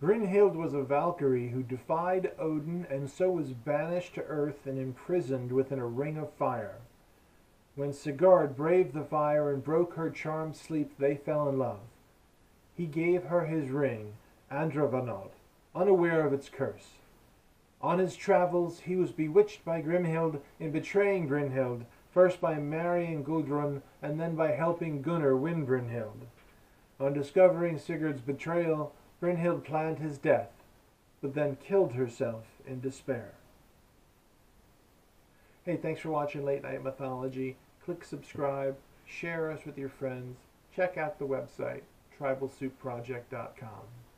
Brynhild was a Valkyrie who defied Odin and so was banished to earth and imprisoned within a ring of fire. When Sigurd braved the fire and broke her charmed sleep, they fell in love. He gave her his ring, Andvaranaut, unaware of its curse. On his travels, he was bewitched by Grimhild in betraying Brynhild, first by marrying Gudrun and then by helping Gunnar win Brynhild. On discovering Sigurd's betrayal, Brynhild planned his death, but then killed herself in despair. Hey, thanks for watching Late Night Mythology. Click subscribe, share us with your friends, check out the website, tribalsoupproject.com.